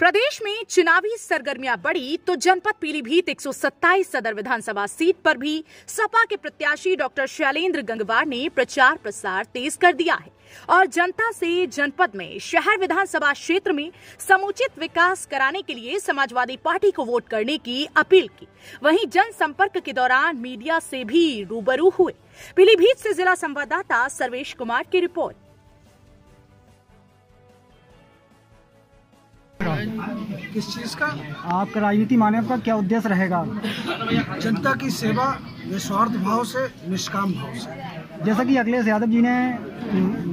प्रदेश में चुनावी सरगर्मियाँ बढ़ी तो जनपद पीलीभीत 127 सदर विधानसभा सीट पर भी सपा के प्रत्याशी डॉक्टर शैलेंद्र गंगवार ने प्रचार प्रसार तेज कर दिया है। और जनता से जनपद में शहर विधानसभा क्षेत्र में समुचित विकास कराने के लिए समाजवादी पार्टी को वोट करने की अपील की। वहीं जनसंपर्क के दौरान मीडिया से भी रूबरू हुए। पीलीभीत से जिला संवाददाता सर्वेश कुमार की रिपोर्ट। किस चीज़ का? आपका राजनीति माने का क्या उद्देश्य रहेगा? जनता की सेवा निस्वार्थ भाव से निष्काम भाव से। जैसा कि अखिलेश यादव जी ने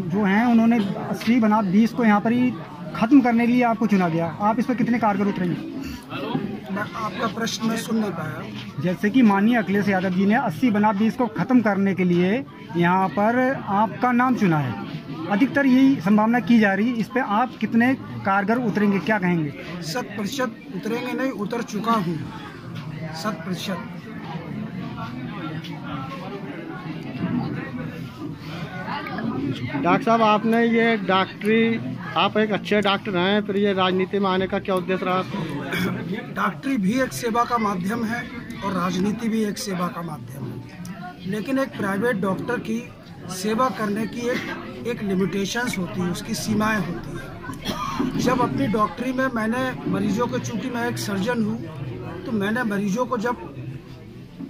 जो हैं उन्होंने अस्सी बना बीस को यहाँ पर ही खत्म करने के लिए आपको चुना गया। आप इस पर कितने कारगर उतरेंगे? मैं आपका प्रश्न मैं सुन नहीं पाया। जैसे कि माननीय अखिलेश यादव जी ने अस्सी बना बीस को खत्म करने के लिए यहाँ पर आपका नाम चुना है। अधिकतर यही संभावना की जा रही है। इस पर आप कितने कारगर उतरेंगे क्या कहेंगे? शत प्रतिशत उतरेंगे नहीं उतर चुका हूँ। शत प्रतिशत। डॉक्टर साहब आपने ये डॉक्टरी आप एक अच्छे डॉक्टर हैं फिर ये राजनीति में आने का क्या उद्देश्य रहा? डॉक्टरी भी एक सेवा का माध्यम है और राजनीति भी एक सेवा का माध्यम है। लेकिन एक प्राइवेट डॉक्टर की सेवा करने की एक एक लिमिटेशंस होती है, उसकी सीमाएँ होती है। जब अपनी डॉक्टरी में मैंने मरीजों को, चूँकि मैं एक सर्जन हूँ तो मैंने मरीजों को जब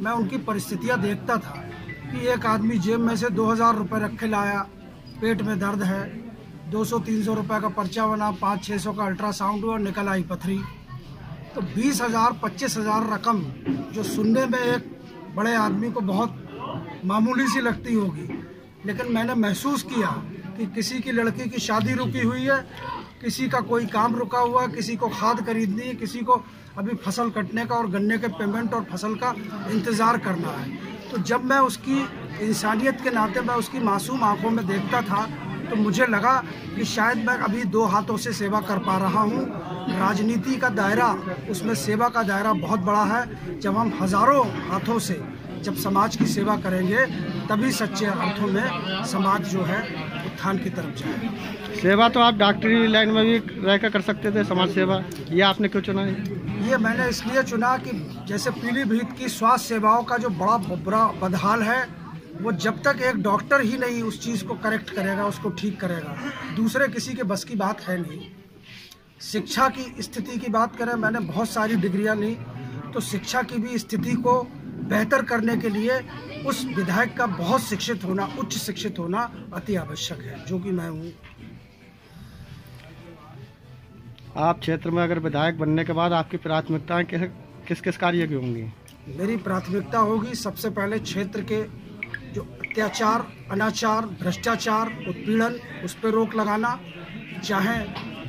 मैं उनकी परिस्थितियाँ देखता था कि एक आदमी जेब में से दो हज़ार रुपये रखे लाया, पेट में दर्द है, दो सौ, तीन सौ रुपये का पर्चा बना, पाँच छः सौ का अल्ट्रासाउंड हुआ, निकल आई पथरी। तो बीस हज़ार, पच्चीस हज़ार रकम जो सुनने में एक बड़े आदमी को बहुत मामूली सी लगती होगी लेकिन मैंने महसूस किया कि किसी की लड़की की शादी रुकी हुई है, किसी का कोई काम रुका हुआ है, किसी को खाद खरीदनी है, किसी को अभी फ़सल कटने का और गन्ने के पेमेंट और फ़सल का इंतज़ार करना है। तो जब मैं उसकी इंसानियत के नाते मैं उसकी मासूम आँखों में देखता था तो मुझे लगा कि शायद मैं अभी दो हाथों से सेवा कर पा रहा हूँ। राजनीति का दायरा, उसमें सेवा का दायरा बहुत बड़ा है, जब हम हज़ारों हाथों से जब समाज की सेवा करेंगे तभी सच्चे अर्थों में समाज जो है उत्थान की तरफ़ जाए सेवा तो आप डॉक्टरी लाइन में भी रहकर कर सकते थे समाज सेवा। ये आपने क्यों चुना है ये मैंने इसलिए चुना कि जैसे पीलीभीत की स्वास्थ्य सेवाओं का जो बड़ा बुरा बदहाल है वो जब तक एक डॉक्टर ही नहीं उस चीज़ को करेक्ट करेगा उसको ठीक करेगा। दूसरे किसी के बस की बात है नहीं। शिक्षा की स्थिति की बात करें मैंने बहुत सारी डिग्रियाँ ली तो शिक्षा की भी स्थिति को बेहतर करने के लिए उस विधायक का बहुत शिक्षित होना उच्च शिक्षित होना अति आवश्यक है जो कि मैं हूँ। आप क्षेत्र में अगर विधायक बनने के बाद आपकी प्राथमिकताएँ किस किस किस कार्य की होंगी? मेरी प्राथमिकता होगी सबसे पहले क्षेत्र के जो अत्याचार अनाचार भ्रष्टाचार उत्पीड़न उस पर रोक लगाना। चाहे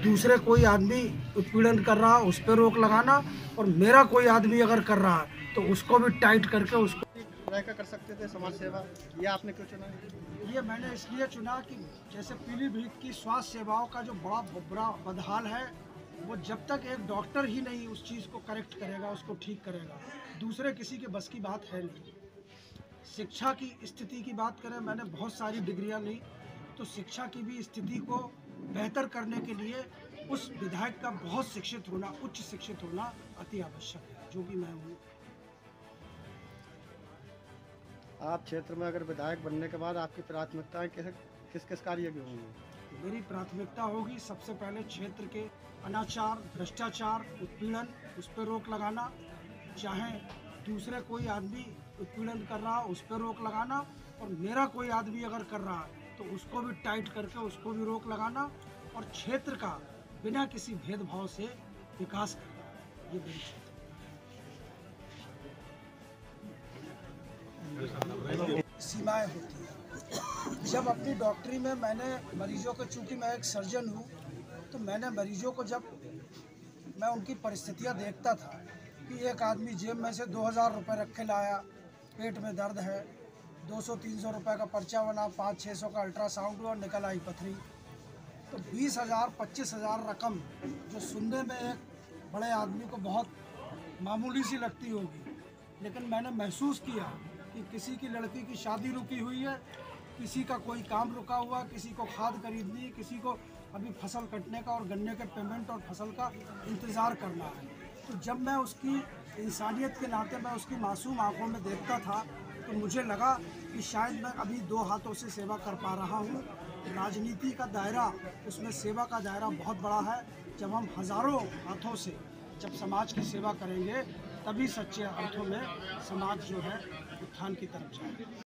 दूसरे कोई आदमी उत्पीड़न कर रहा उस पर रोक लगाना। और मेरा कोई आदमी अगर कर रहा है तो उसको भी टाइट करके उसको कर सकते थे समाज सेवा? ये आपने क्यों चुना? ये मैंने इसलिए चुना कि जैसे पीलीभीत की स्वास्थ्य सेवाओं का जो बड़ा बुरा बदहाल है वो जब तक एक डॉक्टर ही नहीं उस चीज़ को करेक्ट करेगा उसको ठीक करेगा। दूसरे किसी के बस की बात है नहीं। शिक्षा की स्थिति की बात करें मैंने बहुत सारी डिग्रियाँ ली। तो शिक्षा की भी स्थिति को बेहतर करने के लिए उस विधायक का बहुत शिक्षित होना उच्च शिक्षित होना अति आवश्यक है जो कि मैं हूँ। आप क्षेत्र में अगर विधायक बनने के बाद आपकी प्राथमिकताएँ किस किस किस कार्य की होंगी? मेरी प्राथमिकता होगी सबसे पहले क्षेत्र के अनाचार, भ्रष्टाचार, उत्पीड़न, उस पर रोक लगाना। चाहे दूसरे कोई आदमी उत्पीड़न कर रहा उस पर रोक लगाना। और मेरा कोई आदमी अगर कर रहा है तो उसको भी टाइट करके उसको भी रोक लगाना और क्षेत्र का बिना किसी भेदभाव से विकास करना। ये मेरी सीमाएँ होती हैं। जब अपनी डॉक्टरी में मैंने मरीजों को, चूँकि मैं एक सर्जन हूँ तो मैंने मरीजों को जब मैं उनकी परिस्थितियाँ देखता था कि एक आदमी जेब में से दो हज़ार रुपये रखे लाया, पेट में दर्द है, दो सौ, तीन सौ रुपये का पर्चा बना, पाँच छः सौ का अल्ट्रासाउंड हुआ, निकल आई पथरी। तो बीस हज़ार, पच्चीस हज़ार रकम जो सुनने में एक बड़े आदमी को बहुत मामूली सी लगती होगी, लेकिन मैंने महसूस किया कि किसी की लड़की की शादी रुकी हुई है, किसी का कोई काम रुका हुआ, किसी को खाद खरीदनी किसी को अभी फ़सल कटने का और गन्ने के पेमेंट और फ़सल का इंतज़ार करना है। तो जब मैं उसकी इंसानियत के नाते मैं उसकी मासूम आँखों में देखता था तो मुझे लगा कि शायद मैं अभी दो हाथों से सेवा कर पा रहा हूँ। राजनीति का दायरा, उसमें सेवा का दायरा बहुत बड़ा है। जब हम हज़ारों हाथों से जब समाज की सेवा करेंगे तभी सच्चे अर्थों में समाज जो है उत्थान की तरफ़ जाएगा